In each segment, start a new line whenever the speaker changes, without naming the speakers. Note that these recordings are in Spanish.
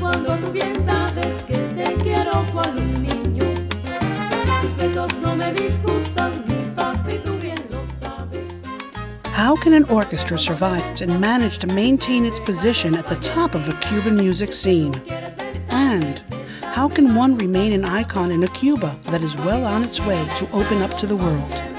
cuando tú bien sabes que te quiero cual un niño. Tus besos no me disgustan, mi papi, tú bien lo sabes.
How can an orchestra survive and manage to maintain its position at the top of the Cuban music scene? And how can one remain an icon in a Cuba that is well on its way to open up to the world?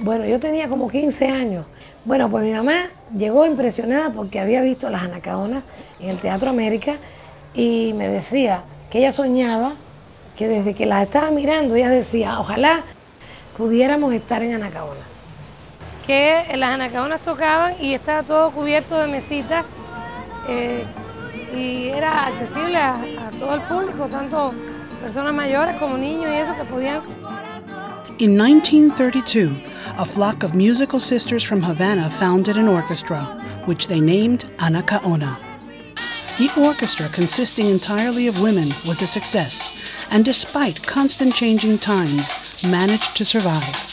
Bueno, yo tenía como 15 años. Bueno, pues mi mamá llegó impresionada porque había visto las anacaonas en el Teatro América y me decía que ella soñaba que desde que las estaba mirando, ella decía, ojalá pudiéramos estar en Anacaona. Que las anacaonas tocaban y estaba todo cubierto de mesitas eh, y era accesible a, a todo el público, tanto personas mayores como niños y eso que podían
In 1932, a flock of musical sisters from Havana founded an orchestra, which they named Anacaona. The orchestra, consisting entirely of women, was a success, and despite constant changing times, managed to survive.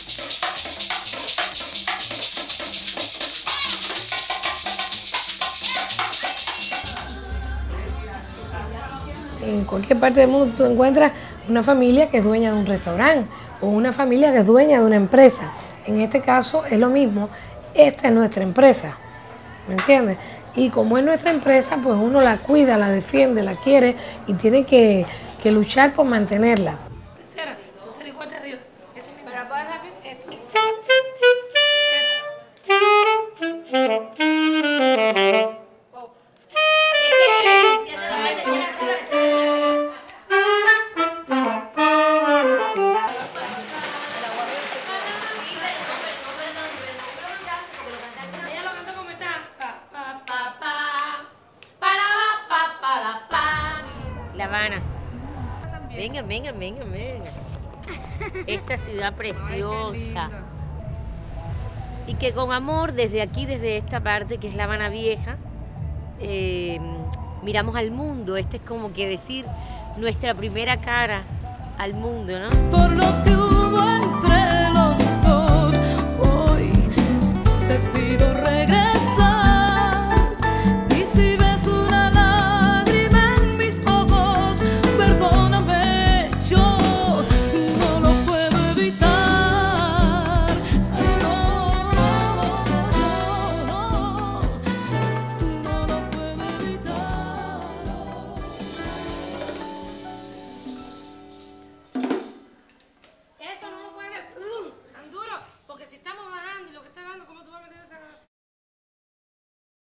En cualquier parte del mundo tú encuentras una familia que es dueña de un restaurante o una familia que es dueña de una empresa. En este caso es lo mismo, esta es nuestra empresa, ¿me entiendes? Y como es nuestra empresa, pues uno la cuida, la defiende, la quiere y tiene que, que luchar por mantenerla.
La Habana. Vengan, vengan, vengan, vengan. Esta ciudad preciosa. Y que con amor, desde aquí, desde esta parte, que es La Habana Vieja, eh, miramos al mundo. Este es como que decir nuestra primera cara al mundo, ¿no?
Por lo que hubo